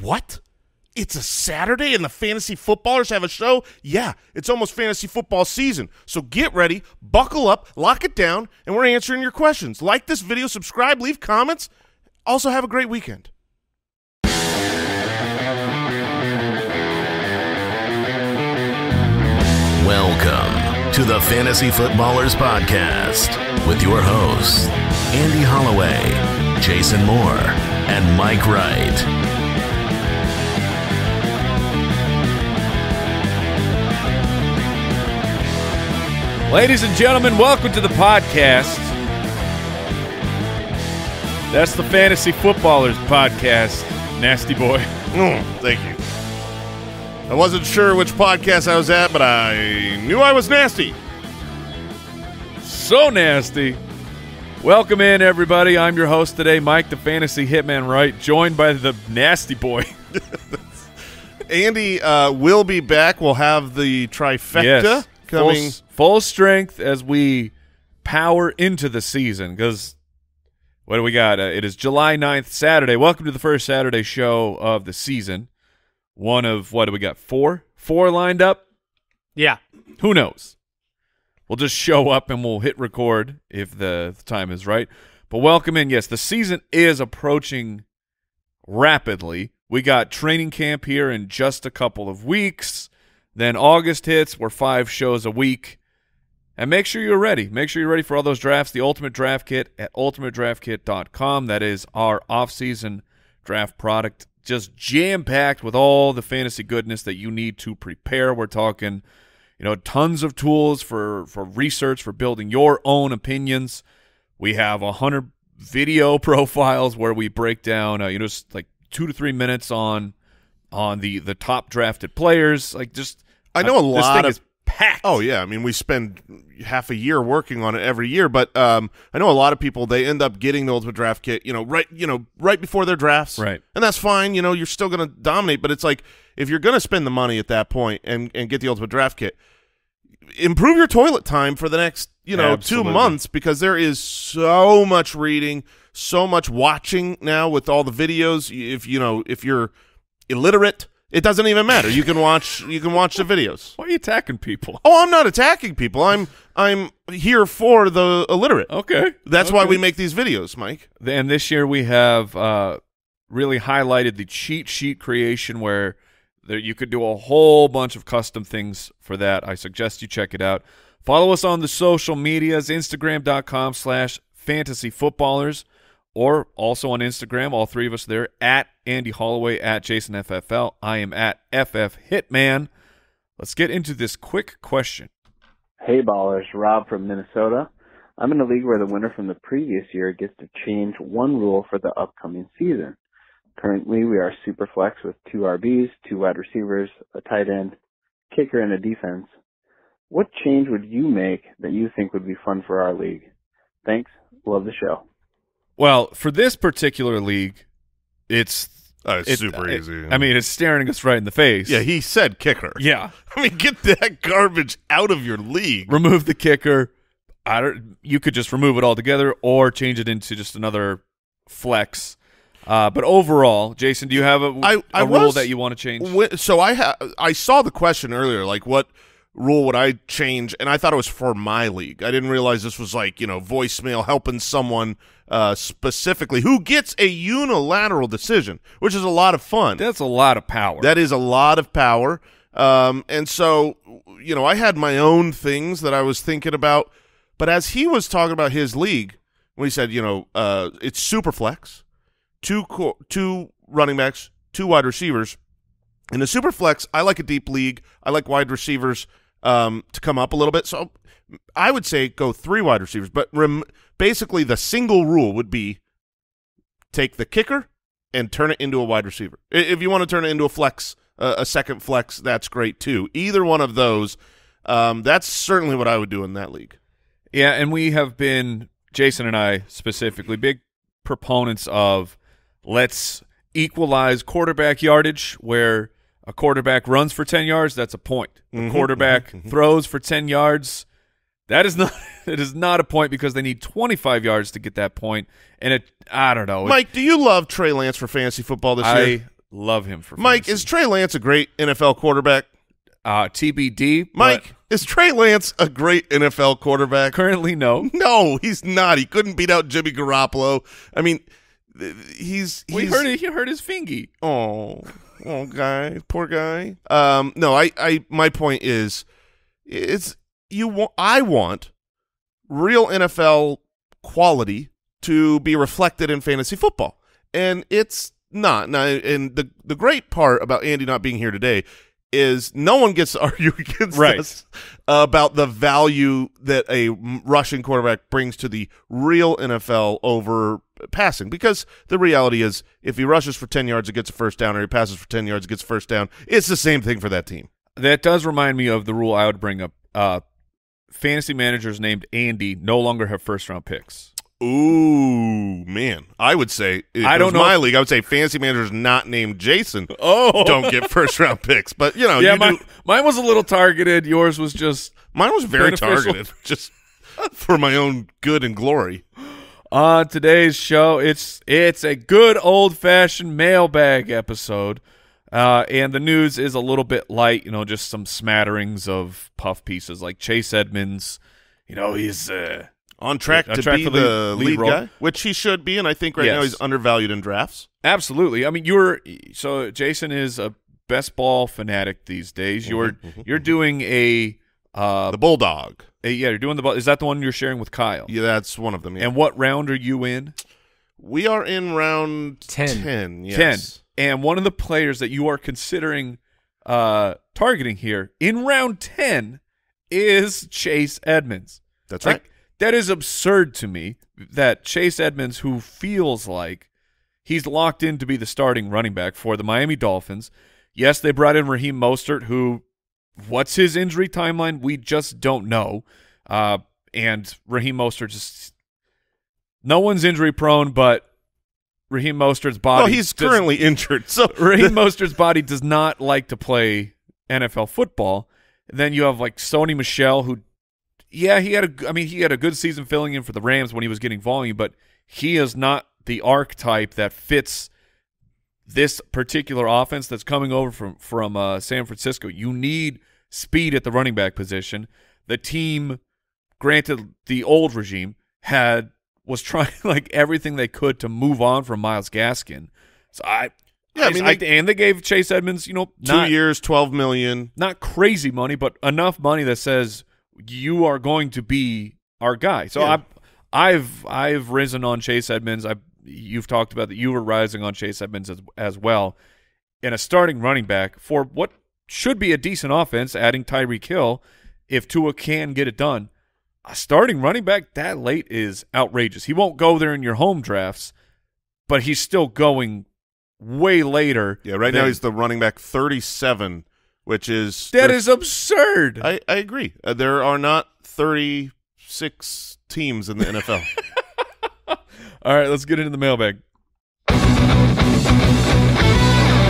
What? It's a Saturday and the fantasy footballers have a show? Yeah, it's almost fantasy football season. So get ready, buckle up, lock it down, and we're answering your questions. Like this video, subscribe, leave comments. Also, have a great weekend. Welcome to the Fantasy Footballers Podcast with your hosts, Andy Holloway, Jason Moore, and Mike Wright. Ladies and gentlemen, welcome to the podcast. That's the Fantasy Footballers Podcast, Nasty Boy. Mm, thank you. I wasn't sure which podcast I was at, but I knew I was nasty. So nasty. Welcome in, everybody. I'm your host today, Mike, the Fantasy Hitman Wright, joined by the Nasty Boy. Andy uh, will be back. We'll have the trifecta yes, coming. Full, full strength as we power into the season because what do we got? Uh, it is July 9th, Saturday. Welcome to the first Saturday show of the season. One of, what do we got? Four? Four lined up? Yeah. Who knows? We'll just show up and we'll hit record if the, the time is right. But welcome in. Yes, the season is approaching rapidly. We got training camp here in just a couple of weeks. Then August hits. We're five shows a week. And make sure you're ready. Make sure you're ready for all those drafts. The Ultimate Draft Kit at ultimatedraftkit.com. That is our off-season draft product. Just jam-packed with all the fantasy goodness that you need to prepare. We're talking, you know, tons of tools for, for research, for building your own opinions. We have a 100 video profiles where we break down, uh, you know, just like two to three minutes on on the the top drafted players. Like just I know a uh, lot of packed. Oh yeah, I mean we spend half a year working on it every year, but um, I know a lot of people they end up getting the ultimate draft kit, you know, right, you know, right before their drafts, Right. and that's fine. You know, you're still going to dominate, but it's like if you're going to spend the money at that point and and get the ultimate draft kit, improve your toilet time for the next you know Absolutely. two months because there is so much reading, so much watching now with all the videos. If you know if you're illiterate. It doesn't even matter. You can watch. You can watch the videos. Why are you attacking people? Oh, I'm not attacking people. I'm I'm here for the illiterate. Okay. That's why we make these videos, Mike. And this year we have uh, really highlighted the cheat sheet creation where there, you could do a whole bunch of custom things for that. I suggest you check it out. Follow us on the social medias, Instagram.com slash fantasy footballers, or also on Instagram, all three of us there, at Andy Holloway, at Jason FFL. I am at FF Hitman. Let's get into this quick question. Hey ballers, Rob from Minnesota. I'm in a league where the winner from the previous year gets to change one rule for the upcoming season. Currently, we are super flex with two RBs, two wide receivers, a tight end, kicker, and a defense. What change would you make that you think would be fun for our league? Thanks. Love the show. Well, for this particular league, it's Uh, it's it- super it- easy. I mean, it's staring us right in the face. yeah, he said kicker. yeah. I mean, get that garbage out of your league. Remove the kicker. I don't. You could just remove it altogether, or change it into just another flex. Uh, but overall, Jason, do you have a, I- a I rule was- that you want to change? So I ha- I saw the question earlier, like what rule would I change? And I thought it was for my league. I didn't realize this was like you know voicemail helping someone uh, specifically who gets a unilateral decision, which is a lot of fun. That's a lot of power. That is a lot of power. Um, and so, you know, I had my own things that I was thinking about. But as he was talking about his league, when he said, you know, uh, it's super flex, two two running backs, two wide receivers. In the super flex, I like a deep league. I like wide receivers um, to come up a little bit. So I would say go three wide receivers. But basically, the single rule would be take the kicker and turn it into a wide receiver. If you want to turn it into a flex, uh, a second flex, that's great too. Either one of those, um, that's certainly what I would do in that league. Yeah, and we have been Jason and I specifically big proponents of let's equalize quarterback yardage where a quarterback runs for 10 yards, that's a point. A Mhm, quarterback mhm, mhm. throws for 10 yards, that is not it is not a point because they need 25 yards to get that point and it I don't know. It- Mike, do you love Trey Lance for fantasy football this year? I Love him for Mike, fantasy. is Trey Lance a great NFL quarterback? uh, TBD. Mike, is Trey Lance a great NFL quarterback? currently no. No, he's not. He couldn't beat out Jimmy Garoppolo. I mean, he's he's We heard it. He hurt his fingy. Oh, oh, guy, poor guy. Um, no, I, I, my point is, it's you. Want, I want real NFL quality to be reflected in fantasy football, and it's not. Now, and the the great part about Andy not being here today is no one gets to argue against Right. us about the value that a rushing quarterback brings to the real NFL over passing because the reality is if he rushes for 10 yards it gets a first down or he passes for 10 yards it gets a first down it's the same thing for that team That does remind me of the rule I would bring up. Uh, fantasy managers named Andy no longer have first round picks. ooh man I would say I don't know my if- league I would say fantasy managers not named Jason Oh, don't get first round picks but you know yeah, you mine, do, mine was a little targeted. Yours was just mine was very beneficial. targeted just for my own good and glory on today's show. It's it's a good old fashioned mailbag episode, uh, and the news is a little bit light. You know, just some smatterings of puff pieces like Chase Edmonds. You know, he's uh, on track to track be the lead- lead guy which he should be and I think right now he's undervalued in drafts absolutely. I mean, you're so Jason is a best ball fanatic these days. You're mhm, you're doing a. Uh, the bulldog a- yeah, you're doing the. ball- Is that the one you're sharing with Kyle? yeah that's one of them yeah. And what round are you in? We are in round 10. 10, yes. 10. And one of the players that you are considering uh, targeting here in round 10 is Chase Edmonds. That's Like, right. that is absurd to me that Chase Edmonds, who feels like he's locked in to be the starting running back for the Miami Dolphins. Yes, they brought in Raheem Mostert, who, what's his injury timeline? We just don't know. Uh, and Raheem Mostert just, no one's injury prone, but Raheem Mostert's body. Well, he's does- currently injured. So Raheem Mostert's body does not like to play NFL football. Then you have like Sony Michel, who, yeah, he had a, I mean, he had a good season filling in for the Rams when he was getting volume, but he is not the archetype that fits this particular offense that's coming over from from uh, San Francisco. You need speed at the running back position. The team, granted, the old regime had was trying like everything they could to move on from Myles Gaskin. So I, Yeah, I mean, I- they- and they gave Chase Edmonds, you know, two not, years, 12 million. not crazy money, but enough money that says you are going to be our guy. So Yeah. I, I've I've risen on Chase Edmonds. I you've talked about that you were rising on Chase Edmonds as, as well, and a starting running back for what should be a decent offense, adding Tyreek Hill if Tua can get it done. A starting running back that late is outrageous. He won't go there in your home drafts, but he's still going way later. Yeah, right now he's the running back 37, which is that is absurd. I, I agree. Uh, there are not 36 teams in the NFL. All right, let's get into the mailbag.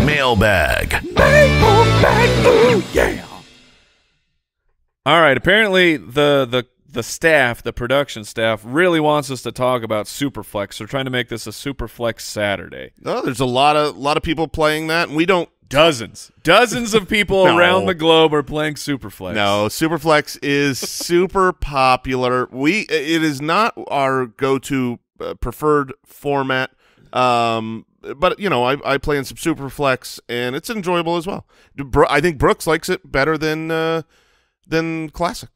Mailbag. Mailbag! Yeah. All right, apparently the the the staff, the production staff, really wants us to talk about Superflex. They're trying to make this a Superflex Saturday. no, there's a lot of lot of people playing that, and we don't. Dozens, dozens of people No. around the globe are playing Superflex. No, Superflex is super popular. We it is not our go-to preferred format. Um, but you know, I, I play in some Superflex, and it's enjoyable as well. I think Brooks likes it better than uh, than Classic.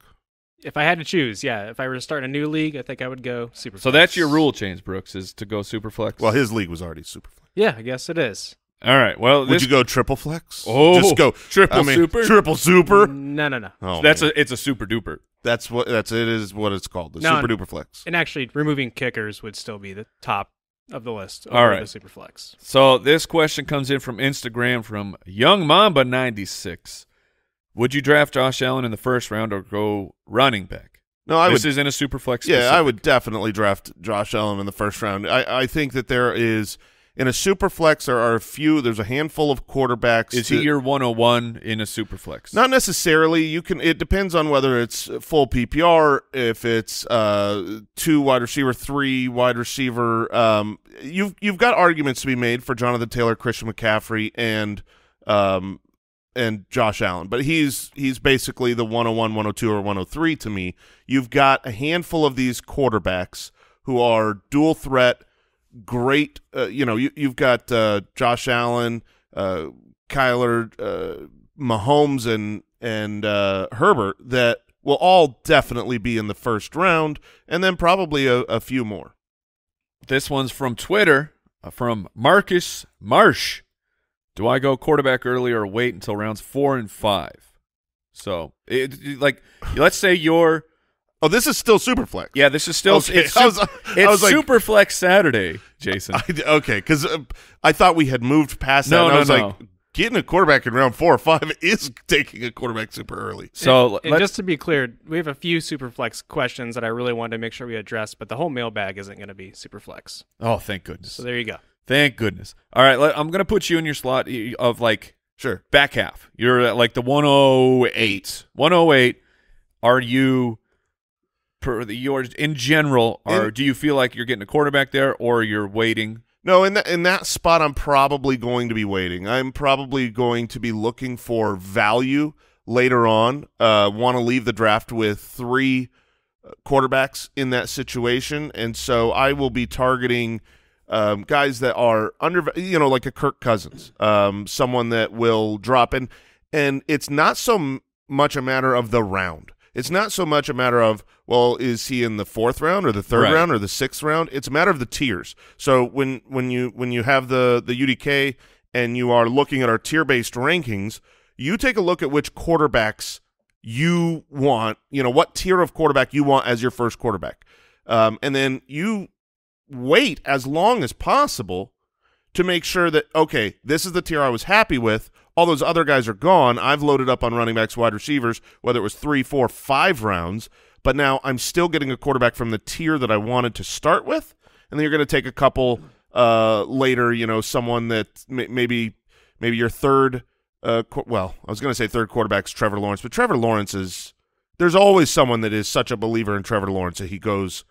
If I had to choose, yeah, if I were to start a new league, I think I would go super. So that's your rule change, Brooks, is to go Superflex. Well, his league was already Superflex. Yeah, I guess it is. All right. Well, Would this you go triple flex? Oh, just go triple I mean, super? triple super. No, no, no. Oh, that's man. a it's a super duper. that's what that's it is what it's called the No, super duper flex. And actually, removing kickers would still be the top of the list. All over right. the super flex. So this question comes in from Instagram from Young Mamba ninety six. Would you draft Josh Allen in the first round or go running back? No, I this would is in a super flex. Yeah, I would definitely draft Josh Allen in the first round. I, I think that there is In a super flex, there are a few. There's a handful of quarterbacks. Is to- he your 101 in a super flex? Not necessarily. You can. It depends on whether it's full PPR, if it's uh, two wide receiver, three wide receiver. Um, you've you've got arguments to be made for Jonathan Taylor, Christian McCaffrey, and um, and Josh Allen, but he's he's basically the 101, 102, or 103 to me. You've got a handful of these quarterbacks who are dual threat, great. Uh, you know, you, you've got uh, Josh Allen, uh, Kyler, uh, Mahomes, and and uh, Herbert that will all definitely be in the first round, and then probably a, a few more. This one's from Twitter, uh, from Marcus Marsh. Do I go quarterback early or wait until rounds four and five? So, it- like, let's say you're Oh, this is still super flex. yeah. This is still Okay, it's, I was- sup- I it's was like- super flex Saturday, Jason. I, okay, because uh, I thought we had moved past that. No, and no, I was no. like, getting a quarterback in round four or five is taking a quarterback super early. so And let's just to be clear, we have a few Superflex questions that I really wanted to make sure we address, but the whole mailbag isn't going to be Superflex. oh, thank goodness, So there you go. thank goodness. All right, let, I'm gonna put you in your slot of like Sure. back half. You're at like the 108. 108. Are you per the yours in general? Are In- do you feel like you're getting a quarterback there, or you're waiting? No, in that in that spot, I'm probably going to be waiting. I'm probably going to be looking for value later on. Uh, Want to leave the draft with three uh, quarterbacks in that situation, and so I will be targeting um, guys that are under, you know, like a Kirk Cousins, um, someone that will drop in, and it's not so m- much a matter of the round. It's not so much a matter of well, is he in the fourth round or the third Right. round or the sixth round? It's a matter of the tiers. So when when you when you have the the UDK and you are looking at our tier based rankings, you take a look at which quarterbacks you want. You know what tier of quarterback you want as your first quarterback, um, and then you wait as long as possible to make sure that okay, this is the tier I was happy with. All those other guys are gone. I've loaded up on running backs, wide receivers, whether it was three, four, five rounds. But now I'm still getting a quarterback from the tier that I wanted to start with, and then you're going to take a couple uh, later. You know, someone that may- maybe maybe your third. Uh, well, I was going to say third quarterback's Trevor Lawrence, but Trevor Lawrence is. There's always someone that is such a believer in Trevor Lawrence that he goes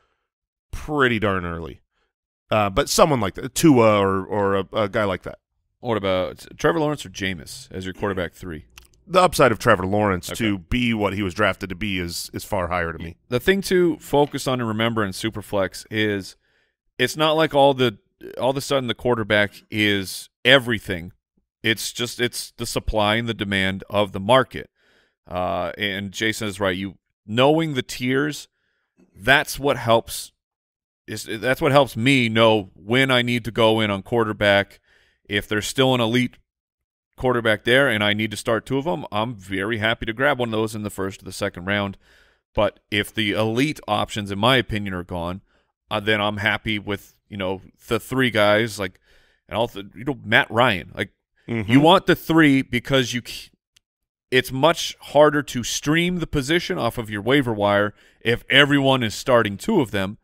pretty darn early. Uh, but someone like that, Tua or or a, a guy like that. What about Trevor Lawrence or Jameis as your quarterback three? The upside of Trevor Lawrence Okay. to be what he was drafted to be is is far higher to me. The thing to focus on and remember in Superflex is it's not like all the all of a sudden the quarterback is everything. It's just it's the supply and the demand of the market. Uh, and Jason is right. You knowing the tiers, that's what helps. Is that's what helps me know when I need to go in on quarterback. If there's still an elite quarterback there and I need to start two of them, I'm very happy to grab one of those in the first or the second round. But if the elite options, in my opinion, are gone, uh, then I'm happy with you know the three guys like, and also you know Matt Ryan. Like Mm-hmm. you want the three because you. It's much harder to stream the position off of your waiver wire if everyone is starting two of them.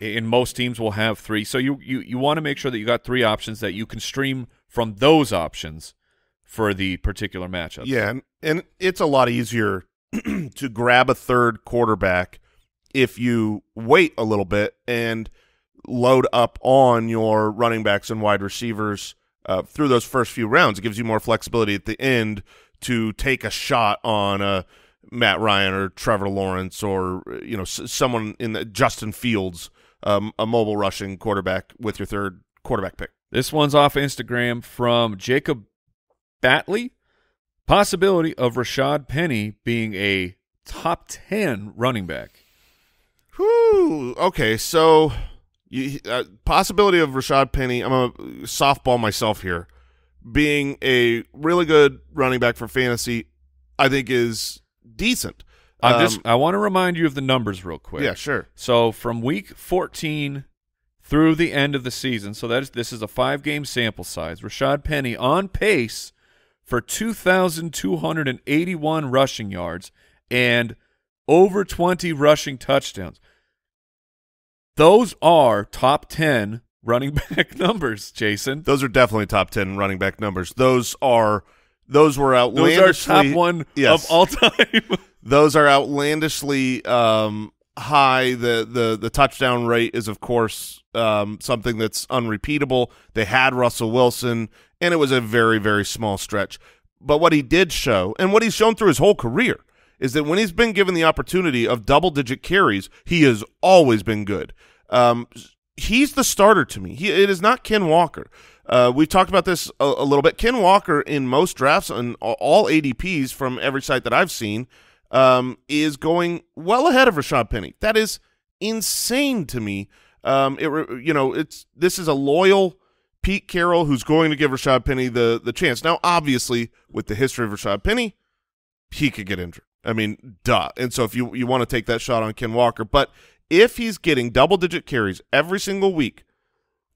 And most teams will have three, so you you you want to make sure that you got three options that you can stream from those options for the particular matchup. Yeah, and, and it's a lot easier to grab a third quarterback if you wait a little bit and load up on your running backs and wide receivers uh, through those first few rounds. It gives you more flexibility at the end to take a shot on uh, Matt Ryan or Trevor Lawrence or you know s- someone in the Justin Fields, um, a mobile rushing quarterback with your third quarterback pick. This one's off Instagram from Jacob Batley. Possibility of Rashaad Penny being a top 10 running back. Whew. Okay, so you, uh, possibility of Rashaad Penny. I'm a softball myself here, being a really good running back for fantasy. I think is decent. Um, just I want to remind you of the numbers real quick. yeah, sure. So from week 14 through the end of the season, so that is this is a 5-game sample size. Rashaad Penny on pace for 2281 rushing yards and over 20 rushing touchdowns. Those are top 10 running back numbers, Jason. Those are definitely top ten running back numbers. Those are those were Those outlandishly are top one yes. of all time. Those are outlandishly um, high. The the the touchdown rate is of course um, something that's unrepeatable. They had Russell Wilson, and it was a very very small stretch. But what he did show, and what he's shown through his whole career, is that when he's been given the opportunity of double digit carries, he has always been good. Um, he's the starter to me. He, it is not Ken Walker. Uh, we've talked about this a, a little bit. Ken Walker in most drafts and all ADPs from every site that I've seen um, is going well ahead of Rashaad Penny. That is insane to me. Um, it you know it's this is a loyal Pete Carroll who's going to give Rashaad Penny the the chance. Now, obviously, with the history of Rashaad Penny, he could get injured. I mean, duh. And so if you you want to take that shot on Ken Walker, but if he's getting double digit carries every single week,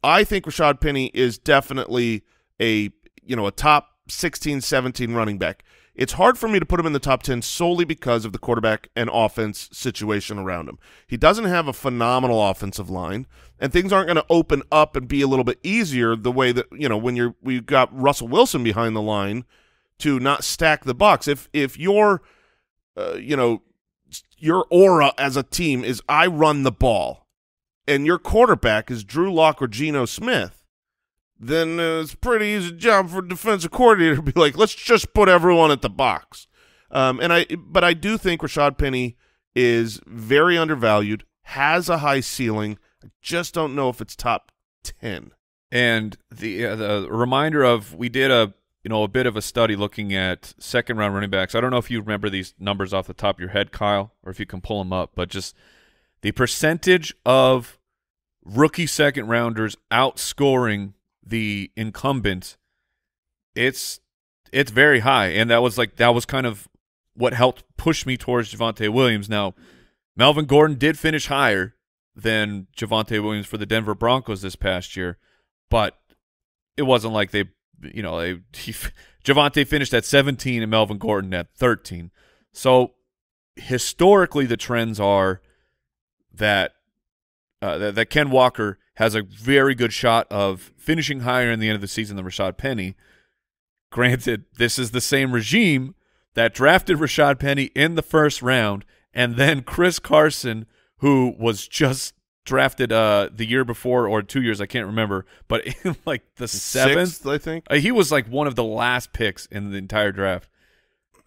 I think Rashaad Penny is definitely a you know a top 16, 17 running back. It's hard for me to put him in the top 10 solely because of the quarterback and offense situation around him. He doesn't have a phenomenal offensive line, and things aren't going to open up and be a little bit easier the way that, you know, when you're we've got Russell Wilson behind the line to not stack the box. If if you're uh, you know, your aura as a team is I run the ball, and your quarterback is Drew Lock or Geno Smith, then it's pretty easy job for defensive coordinator to be like, let's just put everyone at the box. Um, and I, but I do think Rashaad Penny is very undervalued, has a high ceiling. I just don't know if it's top ten. And the uh, the reminder of we did a you know a bit of a study looking at second round running backs. I don't know if you remember these numbers off the top of your head, Kyle, or if you can pull them up, but just the percentage of rookie second rounders outscoring the incumbent. It's it's very high, and that was like that was kind of what helped push me towards Javonte Williams. Now, Melvin Gordon did finish higher than Javonte Williams for the Denver Broncos this past year, but it wasn't like they, you know, they, he, Javonte finished at 17 and Melvin Gordon at 13. So historically, the trends are that uh, that, that Ken Walker has a very good shot of finishing higher in the end of the season than Rashaad Penny. Granted, this is the same regime that drafted Rashaad Penny in the first round, and then Chris Carson, who was just drafted uh, the year before or two years, I can't remember, but in like the seventh, Sixth, I think. uh, he was like one of the last picks in the entire draft.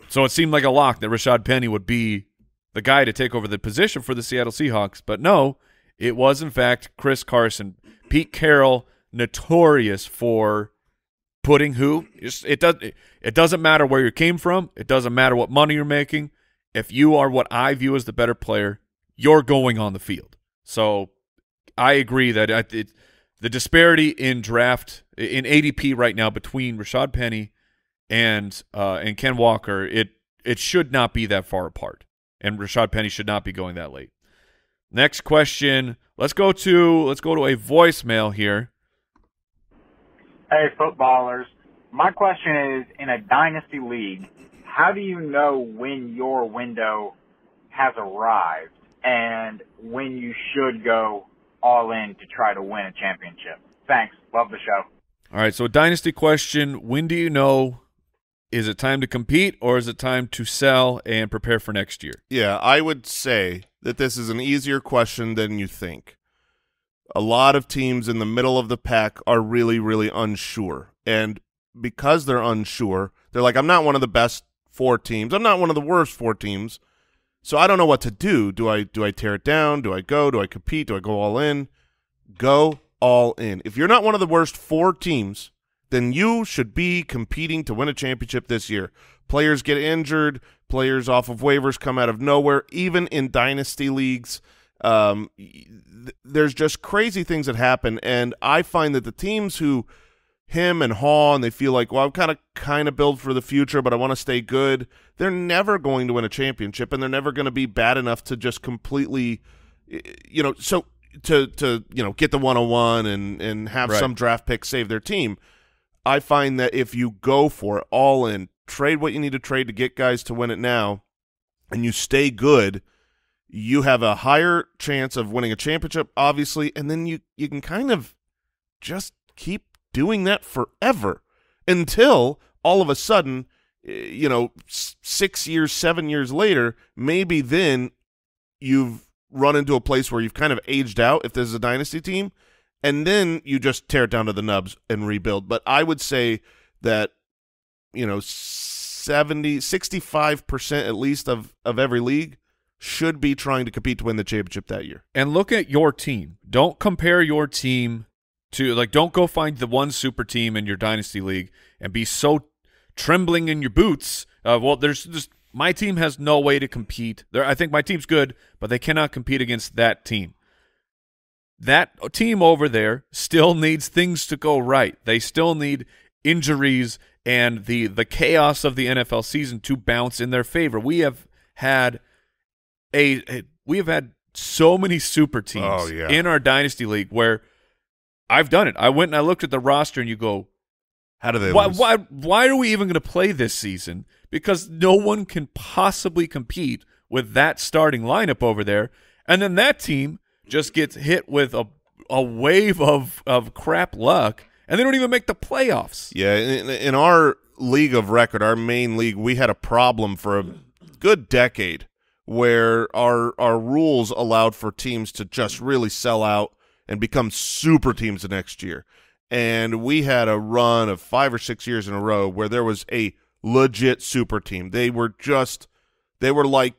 So it seemed like a lock that Rashaad Penny would be the guy to take over the position for the Seattle Seahawks. But no, it was in fact Chris Carson. Pete Carroll, notorious for putting who it does it doesn't matter where you came from, it doesn't matter what money you're making. If you are what I view as the better player, you're going on the field. So I agree that I- it, the disparity in draft in ADP right now between Rashaad Penny and uh, and Ken Walker, it it should not be that far apart, and Rashaad Penny should not be going that late. Next question. Let's go to let's go to a voicemail here. Hey, footballers. My question is in a dynasty league, how do you know when your window has arrived and when you should go all in to try to win a championship? Thanks. Love the show. All right, so a dynasty question. When do you know? Is it time to compete or is it time to sell and prepare for next year? Yeah, I would say that this is an easier question than you think. A lot of teams in the middle of the pack are really, really unsure. And because they're unsure, they're like, I'm not one of the best four teams. I'm not one of the worst four teams. So I don't know what to do. Do I do I tear it down? Do I go? Do I compete? Do I go all in? Go all in. If you're not one of the worst four teams, then you should be competing to win a championship this year. Players get injured, players off of waivers come out of nowhere, even in dynasty leagues. Um, there's just crazy things that happen, and I find that the teams who him and Haw and they feel like, well, I'm kind of kind of build for the future, but I want to stay good. They're never going to win a championship, and they're never going to be bad enough to just completely, you know, so to to you know get the 101 and and have Right. some draft pick save their team. I find that if you go for it all in, trade what you need to trade to get guys to win it now, and you stay good, you have a higher chance of winning a championship, obviously, and then you you can kind of just keep doing that forever until all of a sudden, eh, you know, six years, seven years later, maybe then you've run into a place where you've kind of aged out if this is a dynasty team, and then you just tear it down to the nubs and rebuild. But I would say that, you know, 70, 65% at least of, of every league should be trying to compete to win the championship that year. And look at your team. Don't compare your team to like don't go find the one super team in your dynasty league and be so trembling in your boots. Uh, well, there's just my team has no way to compete. There, I think my team's good, but they cannot compete against that team. That team over there still needs things to go right. They still need injuries and the the chaos of the NFL season to bounce in their favor. We have had a, a we have had so many super oh, teams Oh, yeah. in our dynasty league where I've done it. I went and I looked at the roster and you go, How do they why lose? why why are we even going to play this season? Because no one can possibly compete with that starting lineup over there. And then that team just gets hit with a a wave of of crap luck and they don't even make the playoffs. Yeah, in, in our league of record, our main league, we had a problem for a good decade where our our rules allowed for teams to just really sell out and become super teams the next year. And we had a run of five or six years in a row where there was a legit super team. They were just they were like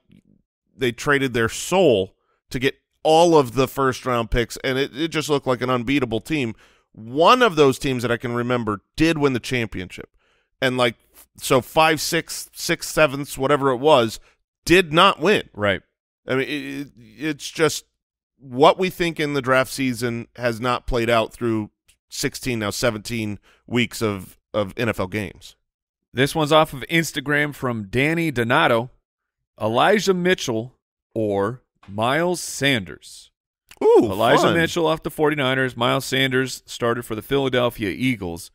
they traded their soul to get all of the first round picks and it, it just looked like an unbeatable team. One of those teams that I can remember did win the championship. And like so five, six, six sevenths, whatever it was, did not win. Right. I mean, it, it, it's just what we think in the draft season has not played out through 16, now 17 weeks of, of NFL games. This one's off of Instagram from Danny Donato. Elijah Mitchell or Miles Sanders. Ooh, Elijah fun. Mitchell off the 49ers. Miles Sanders started for the Philadelphia Eagles.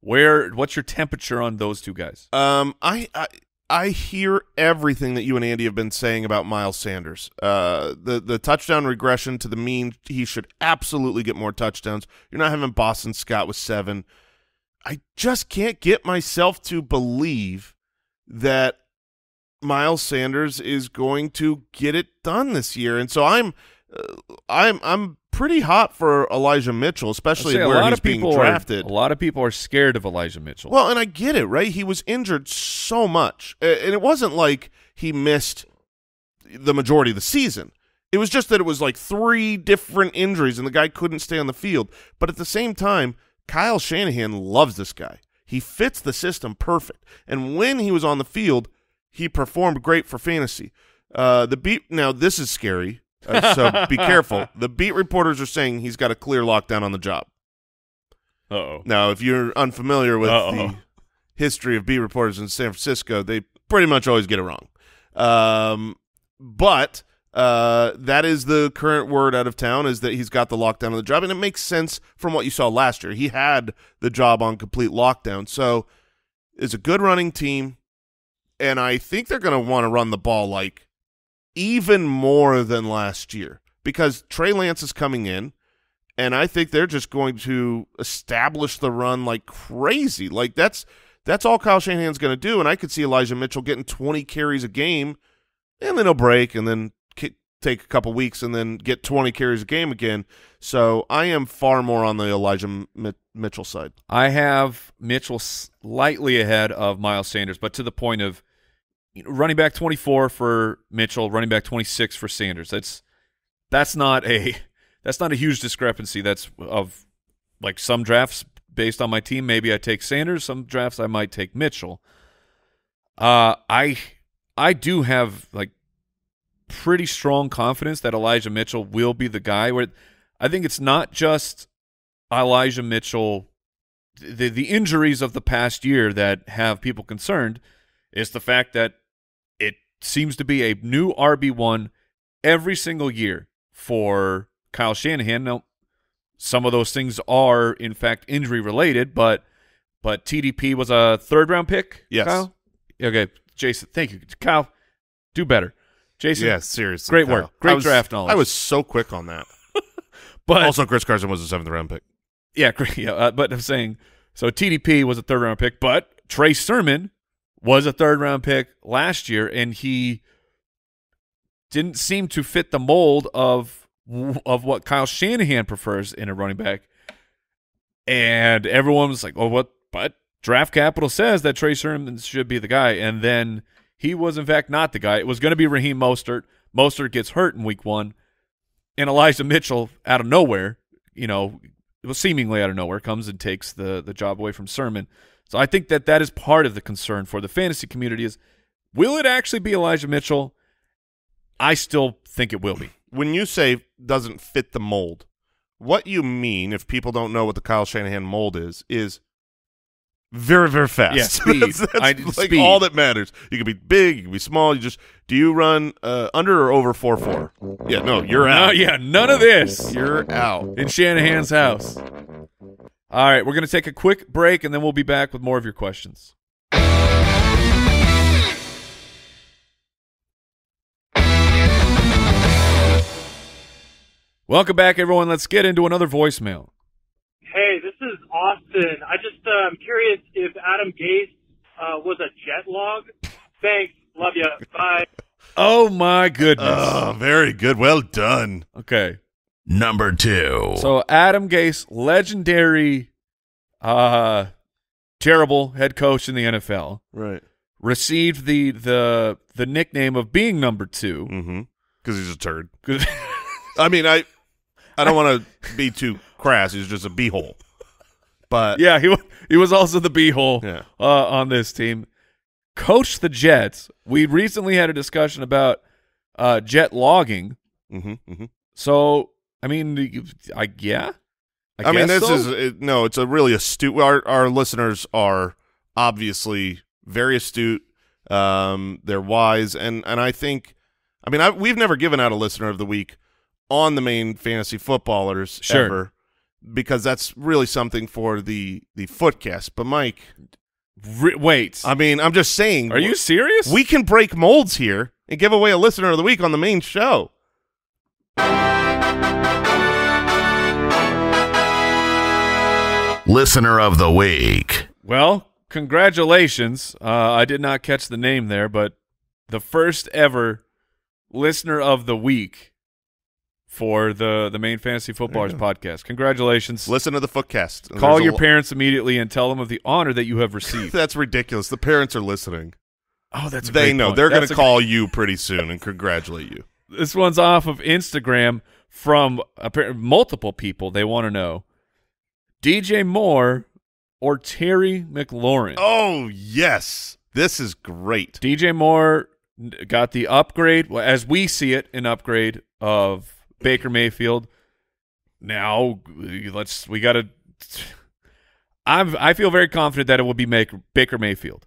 Where what's your temperature on those two guys? Um, I, I I hear everything that you and Andy have been saying about Miles Sanders. Uh, the the touchdown regression to the mean, he should absolutely get more touchdowns. You're not having Boston Scott with seven. I just can't get myself to believe that Miles Sanders is going to get it done this year, and so I'm I'm I'm pretty hot for Elijah Mitchell, especially say where he's being drafted. Are, a lot of people are scared of Elijah Mitchell. Well, and I get it, right? He was injured so much, and it wasn't like he missed the majority of the season. It was just that it was like three different injuries, and the guy couldn't stay on the field. But at the same time, Kyle Shanahan loves this guy. He fits the system perfect, and when he was on the field, he performed great for fantasy. Uh, the beat now this is scary, uh, so be careful. The beat reporters are saying he's got a clear lockdown on the job. Uh-oh. Now, if you're unfamiliar with Uh-oh. the history of beat reporters in San Francisco, they pretty much always get it wrong. Um, but uh, that is the current word out of town is that he's got the lockdown on the job, and it makes sense from what you saw last year. He had the job on complete lockdown, so it's a good running team, and I think they're going to want to run the ball like even more than last year because Trey Lance is coming in and I think they're just going to establish the run like crazy. Like that's that's all Kyle Shanahan's going to do, and I could see Elijah Mitchell getting 20 carries a game, and then he'll break, and then take a couple weeks, and then get 20 carries a game again. So I am far more on the Elijah Mi- Mitchell side. I have Mitchell slightly ahead of Miles Sanders, but to the point of you know, running back 24 for Mitchell, running back 26 for Sanders. That's that's not a that's not a huge discrepancy. That's of like some drafts based on my team. Maybe I take Sanders. Some drafts I might take Mitchell. Uh, I I do have like pretty strong confidence that Elijah Mitchell will be the guy. Where I think it's not just Elijah Mitchell the the injuries of the past year that have people concerned is the fact that seems to be a new RB one every single year for Kyle Shanahan. Now, some of those things are in fact injury related, but but TDP was a third round pick. Yes. Kyle? Okay, Jason. Thank you, Kyle. Do better, Jason. Yeah, seriously. Great Kyle. work. Great was- draft knowledge. I was so quick on that. but also, Chris Carson was a seventh round pick. Yeah. Yeah, uh, but I'm saying so. TDP was a third round pick, but Trey Sermon was a third round pick last year, and he didn't seem to fit the mold of of what Kyle Shanahan prefers in a running back. And everyone was like, "Oh, what?" But draft capital says that Trey Sermon should be the guy, and then he was in fact not the guy. It was going to be Raheem Mostert. Mostert gets hurt in week one, and Elijah Mitchell out of nowhere, you know, seemingly out of nowhere, comes and takes the the job away from Sermon. So I think that that is part of the concern for the fantasy community is will it actually be Elijah Mitchell? I still think it will be. When you say doesn't fit the mold, what you mean, if people don't know what the Kyle Shanahan mold is, is very, very fast. Yeah, speed. that's that's I- like speed. all that matters. You can be big, you can be small. You just do you run uh, under or over four four? Yeah, no, you're out. yeah, none of this You're out. in Shanahan's house. All right, we're going to take a quick break and then we'll be back with more of your questions. Welcome back, everyone. Let's get into another voicemail. Hey, this is Austin. I just uh, am curious if Adam Gase uh, was a jet log. Thanks. Love you. Bye. Oh, my goodness. Oh, very good. Well done. okay. Number two. So Adam Gase, legendary, uh, terrible head coach in the NFL, Right. received the the the nickname of being number two. Mm-hmm. Because he's a turd. I mean, I I don't want to be too crass. He's just a beehole. But yeah, he he was also the beehole Yeah. uh, on this team. Coach the Jets. We recently had a discussion about uh, jet logging. hmm hmm So I mean, I yeah. I, mean, this so. is it, no. It's a really astute. Our our listeners are obviously very astute. Um, they're wise, and and I think, I mean, I, we've never given out a listener of the week on the main fantasy footballers Sure. ever because that's really something for the the footcast. But Mike, Re- wait. I mean, I'm just saying, Are you serious? We can break molds here and give away a listener of the week on the main show. Listener of the week. Well, congratulations. Uh, I did not catch the name there, but the first ever listener of the week for the the main fantasy footballers podcast. Congratulations. Listen to the footcast. Call there's your parents immediately and tell them of the honor that you have received. That's ridiculous. The parents are listening. oh, that's a they know point. they're going to a- call you pretty soon and congratulate you. This one's off of Instagram from appar- multiple people. They want to know DJ Moore or Terry McLaurin. Oh yes, this is great. DJ Moore got the upgrade, well, as we see it, an upgrade of Baker Mayfield. Now let's we got to. I'm I feel very confident that it will be make, Baker Mayfield.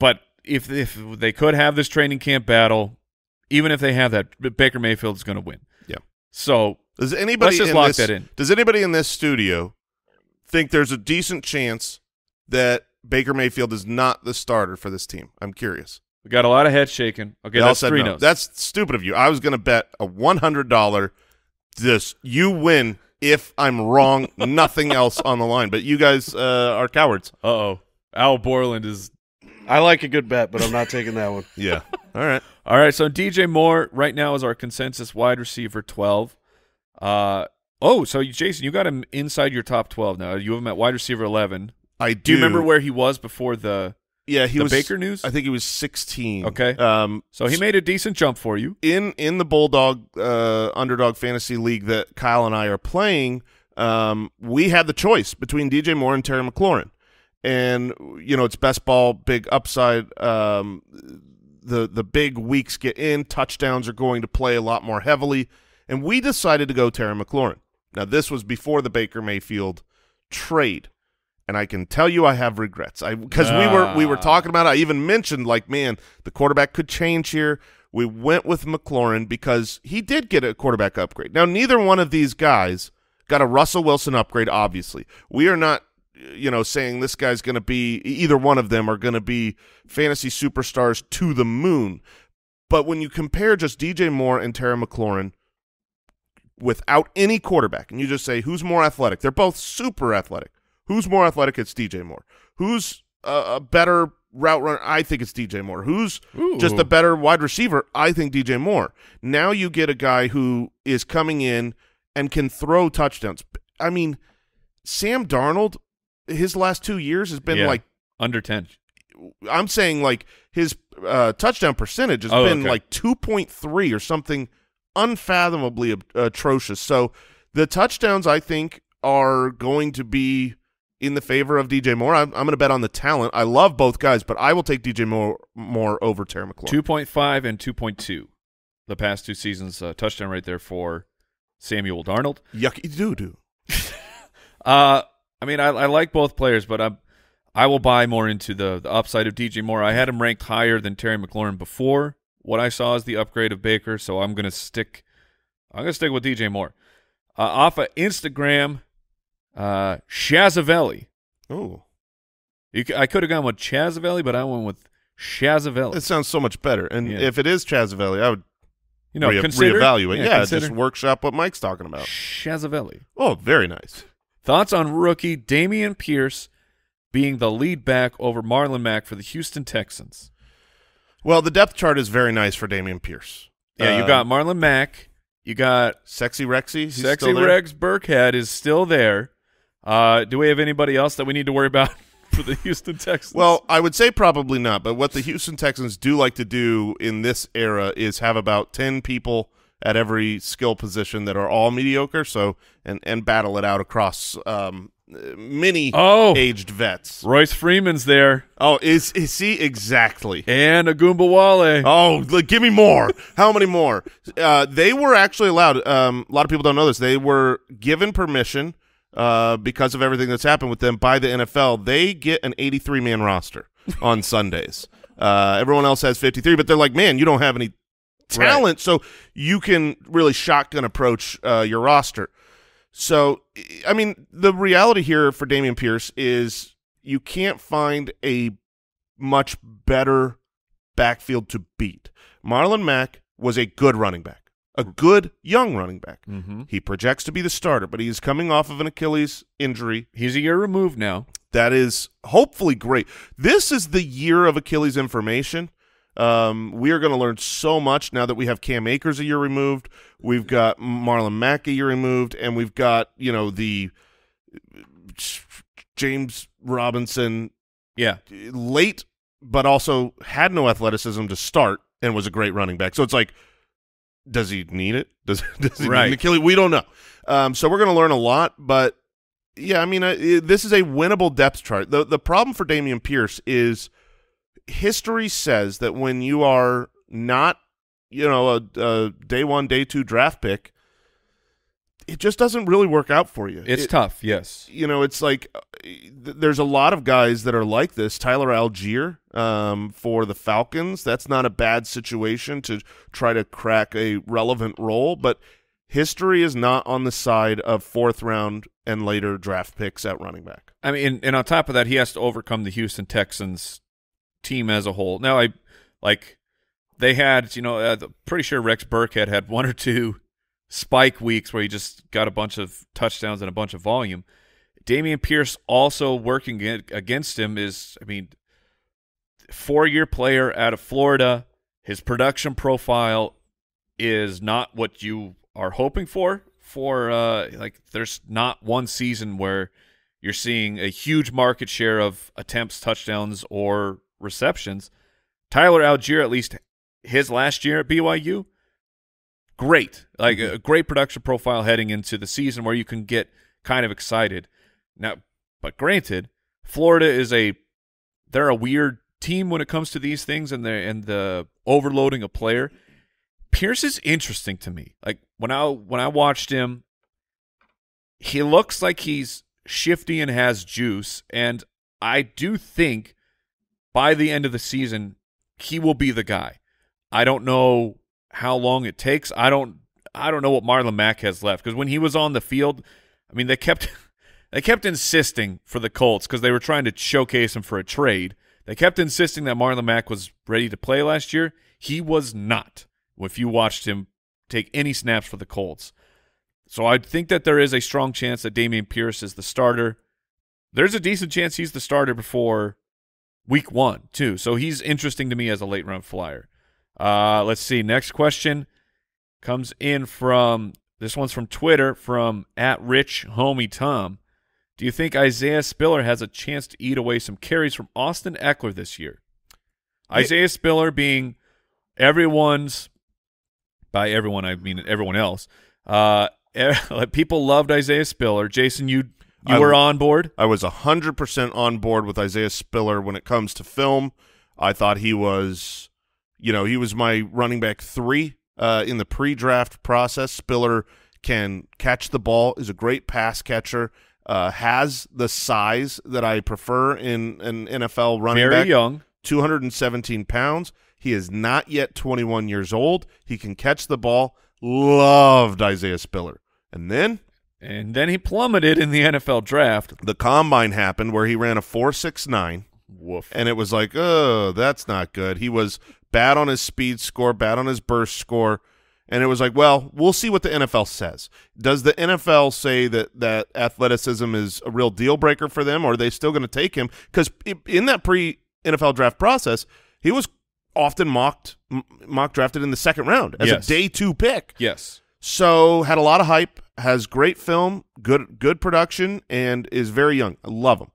But if if they could have this training camp battle, even if they have that, Baker Mayfield is going to win. Yeah. So Does anybody Let's just in lock this, that in. Does anybody in this studio think there's a decent chance that Baker Mayfield is not the starter for this team? I'm curious. we got a lot of head shaking. Okay, They that's said three no. no's. That's stupid of you. I was going to bet a $100 this you win if I'm wrong. nothing else on the line. But you guys uh, are cowards. uh oh. Al Borland is I like a good bet, but I'm not taking that one. Yeah. All right. All right, so DJ Moore right now is our consensus wide receiver 12. Uh oh, so you- Jason, you got him inside your top 12 now. You have him at wide receiver 11. I do. Do you remember where he was before the Yeah, he the was Baker news? I think he was 16. Okay. Um, So he made a decent jump for you. in in the Bulldog uh, Underdog Fantasy League that Kyle and I are playing, um, we had the choice between DJ Moore and Terry McLaurin, and you know it's best ball, big upside. Um, the the big weeks get in, touchdowns are going to play a lot more heavily, and we decided to go Terry McLaurin. Now this was before the Baker Mayfield trade. And I can tell you, I have regrets. I because we were we were talking about. it. I even mentioned like, man, the quarterback could change here. We went with McLaurin because he did get a quarterback upgrade. Now, neither one of these guys got a Russell Wilson upgrade. Obviously, we are not, you know, saying this guy's going to be either one of them are going to be fantasy superstars to the moon. But when you compare just DJ Moore and Terry McLaurin, without any quarterback, and you just say who's more athletic, they're both super athletic. Who's more athletic? It's DJ Moore. Who's a, a better route runner? I think it's DJ Moore. Who's just a better wide receiver? I think DJ Moore. Now you get a guy who is coming in and can throw touchdowns. I mean, Sam Darnold, his last two years has been Yeah. like Under 10. I'm saying like his uh, touchdown percentage has Oh, been okay. like 2.3 or something unfathomably atrocious. So the touchdowns I think are going to be in the favor of DJ Moore. I'm, I'm going to bet on the talent. I love both guys, but I will take DJ Moore more over Terry McLaurin. 2.5 and 2.2. The past two seasons, uh, touchdown right there for Samuel Darnold. Yucky doo doo. Uh, I mean, I, I like both players, but I'm, I will buy more into the, the upside of DJ Moore. I had him ranked higher than Terry McLaurin before what I saw is the upgrade of Baker, so I'm gonna stick. I'm gonna stick with DJ Moore. Uh, off of Instagram, uh, Shazavelli. Oh, I could have gone with Chazavelli, but I went with Shazavelli. it sounds so much better. And Yeah. if it is Chazavelli, I would You know, re- consider, reevaluate. Yeah, consider just workshop what Mike's talking about. Shazavelli. Oh, very nice. Thoughts on rookie Dameon Pierce being the lead back over Marlon Mack for the Houston Texans? Well, the depth chart is very nice for Dameon Pierce. Yeah, you Uh, got Marlon Mack. You got Sexy Rexy. Sexy still there? Rex Burkhead is still there. Uh, do we have anybody else that we need to worry about for the Houston Texans? Well, I would say probably not. But what the Houston Texans do like to do in this era is have about ten people at every skill position that are all mediocre. So and and battle it out across um, many Oh. aged vets. Royce Freeman's there Oh, is is he exactly? and Ogunbowale. Oh, give me more. How many more? Uh, they were actually allowed. Um, a lot of people don't know this. They were given permission uh, because of everything that's happened with them by the NFL. They get an 83 man roster on Sundays. Uh, everyone else has 53, but they're like, man, you don't have any talent, so you can really shotgun approach uh, your roster. So, I mean, the reality here for Dameon Pierce is you can't find a much better backfield to beat. Marlon Mack was a good running back, a good young running back. Mhm. He projects to be the starter, but he is coming off of an Achilles injury. He's a year removed now. That is hopefully great. This is the year of Achilles information. Um, we are going to learn so much now that we have Cam Akers a year removed. We've got Marlon Mack a year removed, and we've got you know the James Robinson Yeah. late, but also had no athleticism to start and was a great running back. So it's like, does he need it? Does, does he Right. need Achilles? We don't know. Um, so we're going to learn a lot, but yeah, I mean, uh, this is a winnable depth chart. The the problem for Dameon Pierce is history says that when you are not, you know, a, a day one, day two draft pick, it just doesn't really work out for you. It's It- tough, yes. you know, it's like uh, th- there's a lot of guys that are like this. Tyler Allgeier um, for the Falcons, that's not a bad situation to try to crack a relevant role, but history is not on the side of fourth round and later draft picks at running back. I mean, and, and on top of that, he has to overcome the Houston Texans team as a whole. Now, I like they had, you know, uh, pretty sure Rex Burkhead had one or two spike weeks where he just got a bunch of touchdowns and a bunch of volume. Dameon Pierce also working against him is, I mean, four year player out of Florida. His production profile is not what you are hoping for. For uh, like, there's not one season where you're seeing a huge market share of attempts, touchdowns, or receptions. Tyler Allgeier, at least his last year at BYU, great. Like mm-hmm. a great production profile heading into the season where you can get kind of excited. Now, but granted, Florida is a they're a weird team when it comes to these things and the and the overloading a player. Pierce is interesting to me. Like when I when I watched him, he looks like he's shifty and has juice, and I do think by the end of the season he will be the guy. I don't know how long it takes. I don't I don't know what Marlon Mack has left because when he was on the field, I mean they kept they kept insisting for the Colts because they were trying to showcase him for a trade. They kept insisting that Marlon Mack was ready to play last year. He was not. If you watched him take any snaps for the Colts, So I think that there is a strong chance that Dameon Pierce is the starter. There's a decent chance he's the starter before week one, too. So he's interesting to me as a late round flyer. Uh, let's see. Next question comes in from this one's from Twitter from at Rich Homie Tom. Do you think Isaiah Spiller has a chance to eat away some carries from Austin Ekeler this year? Isaiah Spiller being everyone's by everyone I mean everyone else. Uh, people loved Isaiah Spiller. Jason, you you I- were on board. I was 100% on board with Isaiah Spiller when it comes to film. I thought he was, you know, he was my running back three uh, in the pre-draft process. Spiller can catch the ball, is a great pass catcher, uh, has the size that I prefer in an NFL running Very back. young. 217 pounds. He is not yet 21 years old. He can catch the ball. Loved Isaiah Spiller. And then And then he plummeted in the NFL draft. the combine happened where he ran a 4.69 Woof. and it was like, "Oh, that's not good." He was bad on his speed score, bad on his burst score, and it was like, "Well, we'll see what the NFL says. Does the NFL say that that athleticism is a real deal breaker for them, or are they still going to take him? Because in that pre NFL draft process, he was often mocked, mock drafted in the second round as Yes. a day two pick. Yes. So had a lot of hype, has great film, good good production, and is very young. I love him.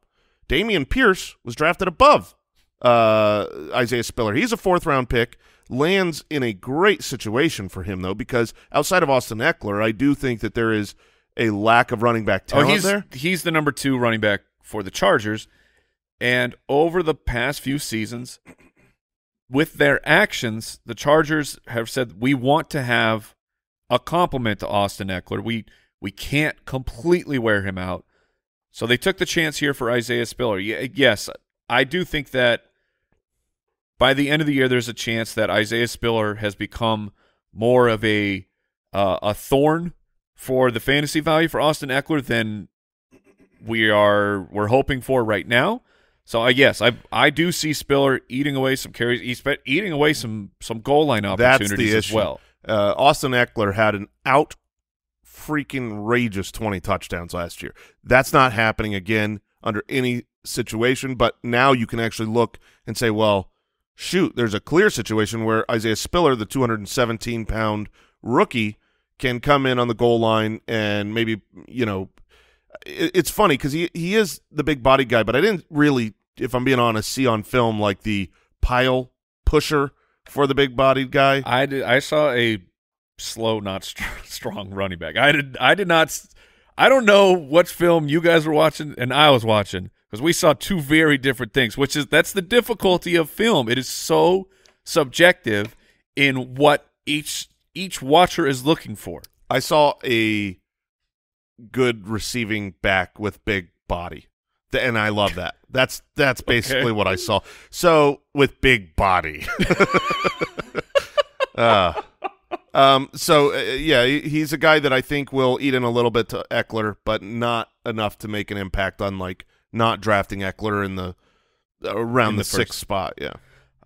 Dameon Pierce was drafted above uh, Isaiah Spiller. He's a fourth round pick. Lands in a great situation for him though, because outside of Austin Ekeler, I do think that there is a lack of running back talent oh, he's there. he's the number two running back for the Chargers, and over the past few seasons, with their actions, the Chargers have said we want to have a compliment to Austin Ekeler. We we can't completely wear him out, so they took the chance here for Isaiah Spiller. Yes, I do think that by the end of the year, there's a chance that Isaiah Spiller has become more of a uh, a thorn for the fantasy value for Austin Ekeler than we are we're hoping for right now. So I yes, I I do see Spiller eating away some carries, he's eating away some some goal line That's opportunities as well. Uh, Austin Ekeler had an out freaking rageous 20 touchdowns last year. That's not happening again under any situation, but now you can actually look and say, well, shoot, there's a clear situation where Isaiah Spiller, the 217 pound rookie, can come in on the goal line and maybe, you know, it, it's funny because he, he is the big body guy, but I didn't really, if I'm being honest, see on film like the pile pusher for the big bodied guy. I did, I saw a slow, not str- strong running back. I did I did not. I don't know what film you guys were watching and I was watching because we saw two very different things. Which is that's the difficulty of film. It is so subjective in what each each watcher is looking for. I saw a good receiving back with big body, and I love that. That's that's basically what I saw. So with big body, uh, um, so uh, yeah, he's a guy that I think will eat in a little bit to Ekeler, but not enough to make an impact on like not drafting Ekeler in the around In the, the sixth spot. Yeah.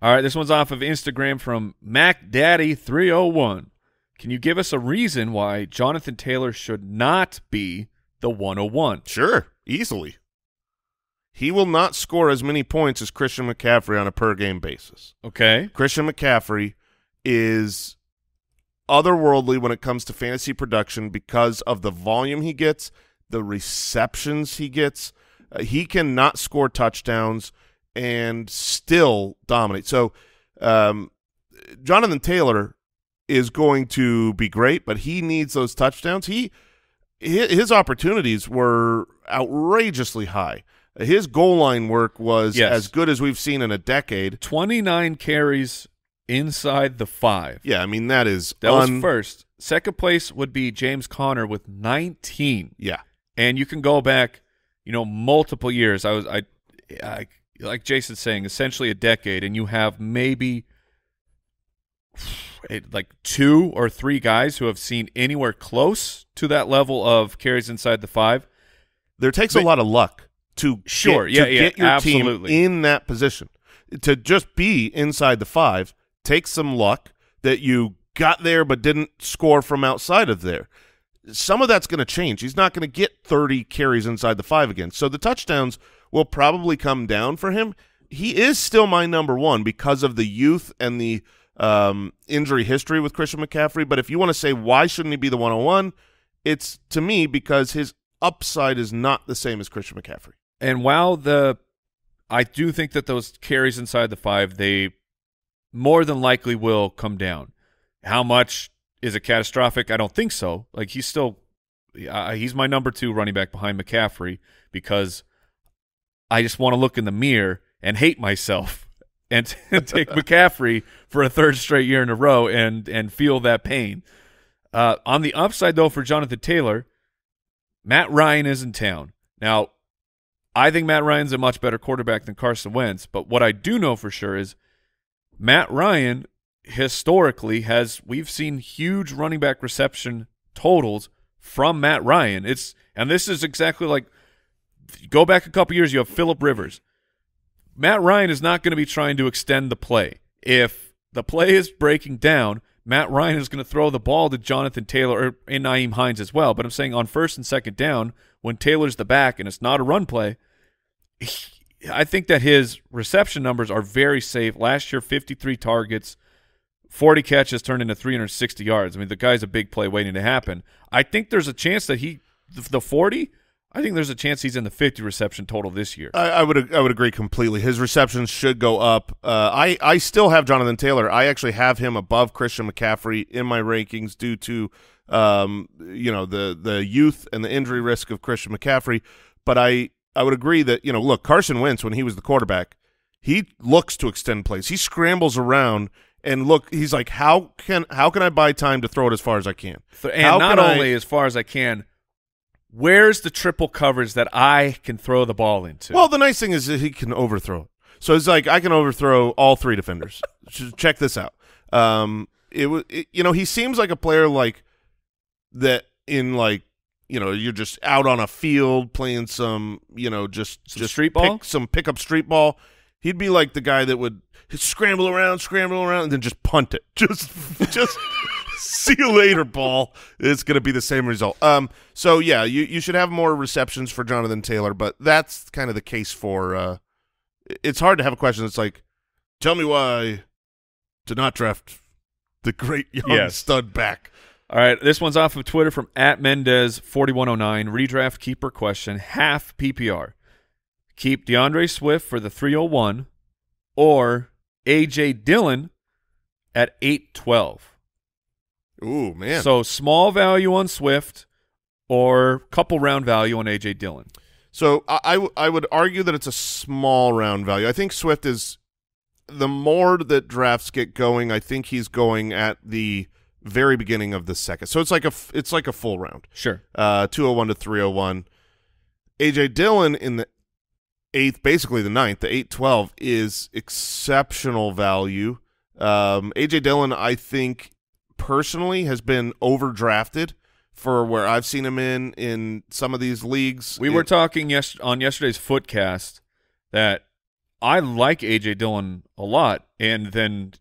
All right, this one's off of Instagram from MacDaddy301. Can you give us a reason why Jonathan Taylor should not be the 101? Sure, easily. He will not score as many points as Christian McCaffrey on a per game basis. Okay. Christian McCaffrey is otherworldly when it comes to fantasy production because of the volume he gets, the receptions he gets. Uh, he cannot score touchdowns and still dominate. So, um, Jonathan Taylor is going to be great, but he needs those touchdowns. He his opportunities were outrageously high. His goal line work was Yes. as good as we've seen in a decade. 29 carries inside the five. Yeah, I mean that is That was first. Second place would be James Conner with 19. Yeah, And you can go back, you know, multiple years. I was I, I like Jason's saying, essentially a decade and you have maybe like two or three guys who have seen anywhere close to that level of carries inside the 5. there takes But- a lot of luck to Sure, get, yeah, to yeah, get your absolutely. team in that position. To just be inside the five takes some luck that you got there but didn't score from outside of there. some of that's going to change. He's not going to get 30 carries inside the five again. So the touchdowns will probably come down for him. He is still my number one because of the youth and the um, injury history with Christian McCaffrey. But if you want to say why shouldn't he be the 101, it's to me because his upside is not the same as Christian McCaffrey. And while the I do think that those carries inside the five, they more than likely will come down. How much is it catastrophic? I don't think so. Like he's still uh, he's my number two running back behind McCaffrey because I just want to look in the mirror and hate myself and, take McCaffrey for a third straight year in a row and and feel that pain. Uh, on the upside, though, for Jonathan Taylor, Matt Ryan is in town now. I think Matt Ryan's a much better quarterback than Carson Wentz, but what I do know for sure is Matt Ryan historically has we've seen huge running back reception totals from Matt Ryan. It's and this is exactly like go back a couple years. You have Philip Rivers. Matt Ryan is not going to be trying to extend the play. If the play is breaking down, Matt Ryan is going to throw the ball to Jonathan Taylor or, and Nyheim Hines as well. But I'm saying on first and second down, when Taylor's the back and it's not a run play, he, I think that his reception numbers are very safe. Last year, 53 targets, 40 catches turned into 360 yards. I mean, the guy's a big play waiting to happen. I think there's a chance that he, the 40, I think there's a chance he's in the 50 reception total this year. I, I would I would agree completely. His receptions should go up. Uh, I I still have Jonathan Taylor. I actually have him above Christian McCaffrey in my rankings due to um you know the the youth and the injury risk of Christian McCaffrey. But I I would agree that you know look Carson Wentz when he was the quarterback, he looks to extend plays. He scrambles around and look. He's like how can how can I buy time to throw it as far as I can? And How not can I- only as far as I can, where's the triple coverage that I can throw the ball into? Well, the nice thing is that he can overthrow it. So it's like I can overthrow all three defenders. Just Check this out. Um, it was, you know, he seems like a player like that in like, you know, you're just out on a field playing some, you know, just Some just street pick- ball? some pickup street ball. He'd be like the guy that would scramble around, scramble around, and then just punt it. Just, just see you later, ball. It's going to be the same result. Um, so yeah, you you should have more receptions for Jonathan Taylor, but that's kind of the case for. Uh, it's hard to have a question that's like, tell me why to not draft the great young Yes. stud back. All right, this one's off of Twitter from at Mendez forty one oh nine. Redraft keeper question: half PPR. Keep D'Andre Swift for the three hundred one, or AJ Dillon at eight twelve. Ooh man. So small value on Swift, or couple round value on AJ Dillon. So I, I, w- I would argue that it's a small round value. I think Swift is the more that drafts get going. I think he's going at the very beginning of the second. So it's like a it's like a full round. Sure. Uh, two hundred one to three hundred one. AJ Dillon in the eighth, basically the ninth, the eight twelve is exceptional value. Um, AJ Dillon, I think personally, has been overdrafted for where I've seen him in in some of these leagues. We It- were talking yes on yesterday's Footcast that I like AJ Dillon a lot, and then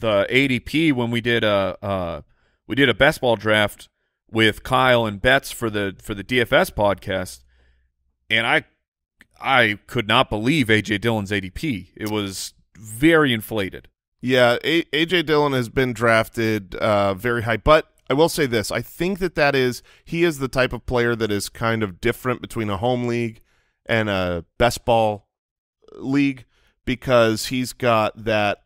the ADP when we did a uh, we did a best ball draft with Kyle and Betts for the for the DFS podcast, and I I could not believe AJ Dillon's ADP. It was very inflated. Yeah, AJ Dillon has been drafted uh, very high, but I will say this: I think that that is he is the type of player that is kind of different between a home league and a best ball league because he's got that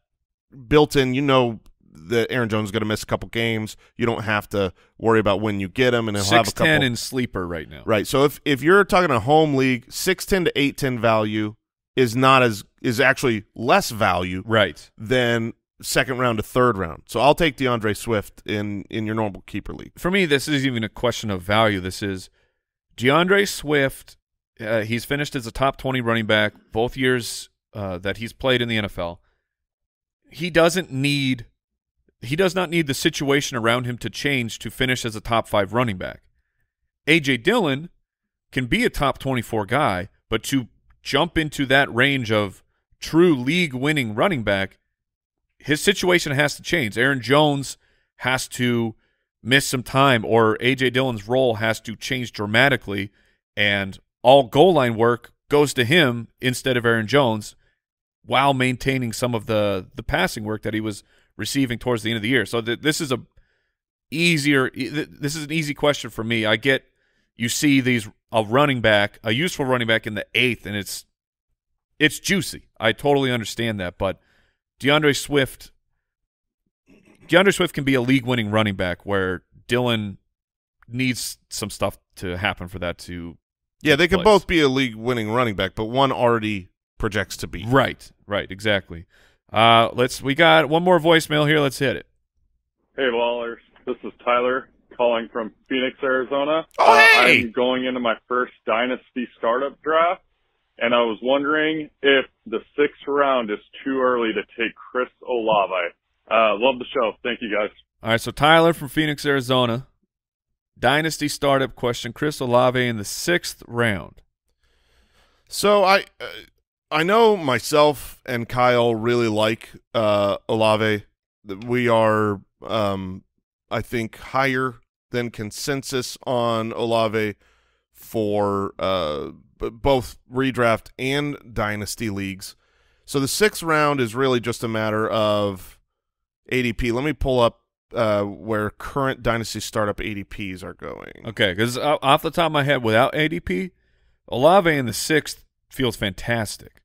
built-in. You know that Aaron Jones is going to miss a couple games. You don't have to worry about when you get him, and he'll have a Six couple. ten in sleeper right now. Right. So if if you're talking a home league, six ten to eight ten value is not as is actually less value Right. than second round to third round. So I'll take D'Andre Swift in in your normal keeper league. for me, this is even a question of value. This is D'Andre Swift. Uh, he's finished as a top 20 running back both years uh, that he's played in the NFL. He doesn't need, he does not need the situation around him to change to finish as a top five running back. AJ Dillon can be a top 24 guy, but to jump into that range of true league winning running back, his situation has to change. Aaron Jones has to miss some time or AJ Dillon's role has to change dramatically and all goal line work goes to him instead of Aaron Jones while maintaining some of the the passing work that he was receiving towards the end of the year. So th- this is a easier th- this is an easy question for me. I get you see these a running back, a useful running back in the 8th and it's it's juicy. I totally understand that, but D'Andre Swift D'Andre Swift can be a league winning running back where Dillon needs some stuff to happen for that to Yeah, they can both be a league winning running back, but one already projects to be. Right, right, exactly. Uh, let's. We got one more voicemail here. Let's hit it. Hey, Wallers. This is Tyler calling from Phoenix, Arizona. Oh, Uh, hey! I'm going into my first Dynasty startup draft, and I was wondering if the sixth round is too early to take Chris Olave. Uh, love the show. Thank you, guys. All right, so Tyler from Phoenix, Arizona. Dynasty startup question: Chris Olave in the sixth round. So I uh, I know myself and Kyle really like uh, Olave. We are, um, I think, higher than consensus on Olave for uh, both redraft and dynasty leagues. So the sixth round is really just a matter of ADP. Let me pull up uh, where current dynasty startup ADPs are going. Okay, because off the top of my head, without ADP, Olave in the sixth feels fantastic.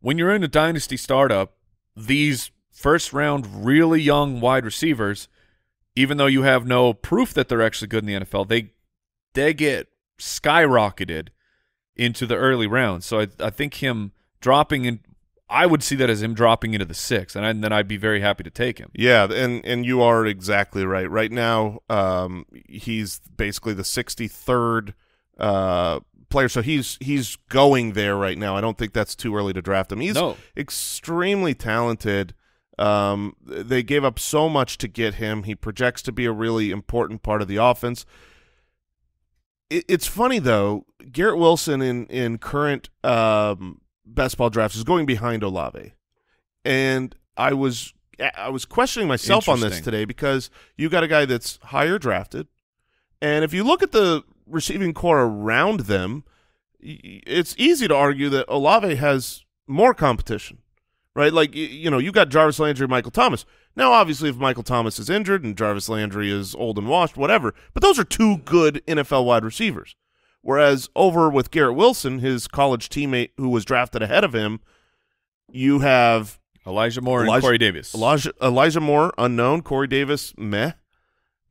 When you're in a dynasty startup, these first round really young wide receivers, even though you have no proof that they're actually good in the NFL, they they get skyrocketed into the early rounds. So I, I think him dropping in, I would see that as him dropping into the sixth, and, I, and then I'd be very happy to take him. Yeah, and and you are exactly right. Right now, um, he's basically the 63rd uh, player, so he's he's going there right now. I don't think that's too early to draft him. He's No. extremely talented. Um, they gave up so much to get him. He projects to be a really important part of the offense. It, it's funny though, Garrett Wilson in in current um, best ball drafts is going behind Olave, and I was I was questioning myself on this today because you got a guy that's higher drafted, and if you look at the receiving corps around them, it's easy to argue that Olave has more competition, right? Like you know, you got Jarvis Landry, Michael Thomas. Now, obviously, if Michael Thomas is injured and Jarvis Landry is old and washed, whatever, but those are two good NFL wide receivers. Whereas over with Garrett Wilson, his college teammate who was drafted ahead of him, you have Elijah Moore and Elijah- Corey Davis. Elijah, Elijah Moore, unknown. Corey Davis, meh.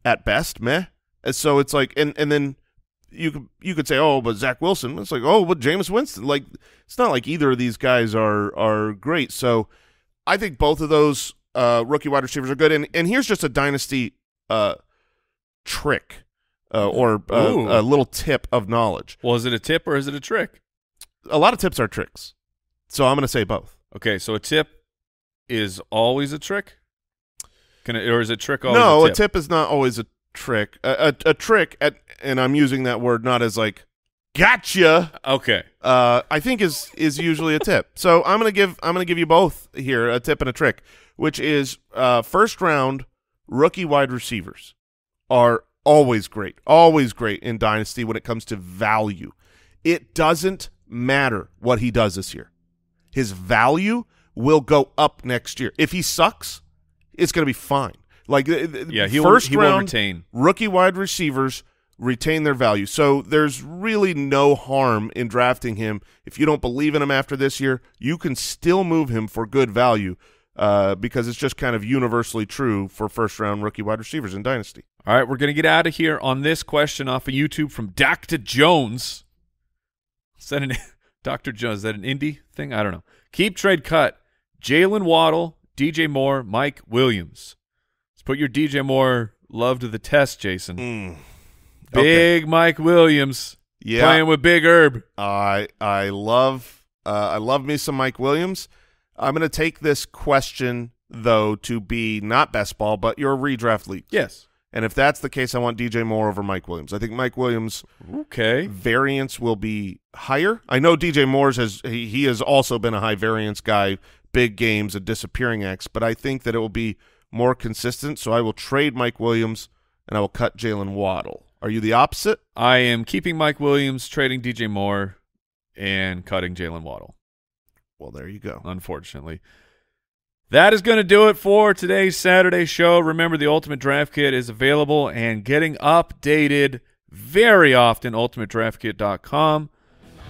At best, meh. And so it's like, and and then you could you could say, oh, but Zach Wilson. It's like, oh, but Jameis Winston. Like, it's not like either of these guys are are great. So I think both of those uh, rookie wide receivers are good. And and here's just a dynasty uh, trick uh, or uh, a little tip of knowledge. Well, is it a tip or is it a trick? A lot of tips are tricks. So I'm going to say both. Okay, so a tip is always a trick. Can it, or is a trick always no, a tip? is not always a trick. A, a, a trick, at, and I'm using that word not as like gotcha. Okay, Uh, I think is is usually a tip. So I'm gonna give I'm gonna give you both here a tip and a trick, which is uh, first round rookie wide receivers are always great, always great in dynasty when it comes to value. It doesn't matter what he does this year. His value will go up next year. If he sucks, it's going to be fine. Like Yeah, he will- first he will round retain. rookie wide receivers retain their value. So there's really no harm in drafting him. If you don't believe in him after this year, you can still move him for good value uh, because it's just kind of universally true for first round rookie wide receivers in dynasty. All right, we're going to get out of here on this question off of YouTube from Dr. Jones. Is that an Dr. Jones? Is that an indie thing? I don't know. Keep trade cut. Jaylen Waddle, DJ Moore, Mike Williams. Put your DJ Moore love to the test, Jason. Mm. Big Mike Williams Yeah, playing with Big Herb. I I love uh, I love me some Mike Williams. I'm going to take this question though to be not best ball, but your redraft league. Yes. And if that's the case, I want DJ Moore over Mike Williams. I think Mike Williams Okay. variance will be higher. I know DJ Moore's has he, he has also been a high variance guy, big games a disappearing X, but I think that it will be more consistent. So I will trade Mike Williams and I will cut Jaylen Waddle. Are you the opposite? I am keeping Mike Williams, trading DJ Moore, and cutting Jaylen Waddle. Well, there you go. Unfortunately. That is going to do it for today's Saturday show. Remember, the Ultimate Draft Kit is available and getting updated very often. UltimateDraftKit.com.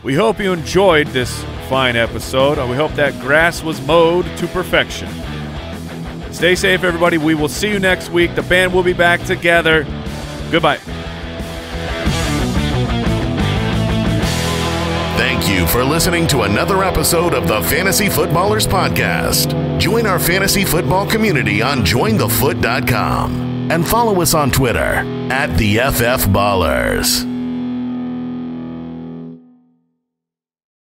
We hope you enjoyed this fine episode. We hope that grass was mowed to perfection. Stay safe, everybody. We will see you next week. The band will be back together. Goodbye. Thank you for listening to another episode of the Fantasy Footballers Podcast. Join our fantasy football community on jointhefoot.com and follow us on Twitter at the FF Ballers.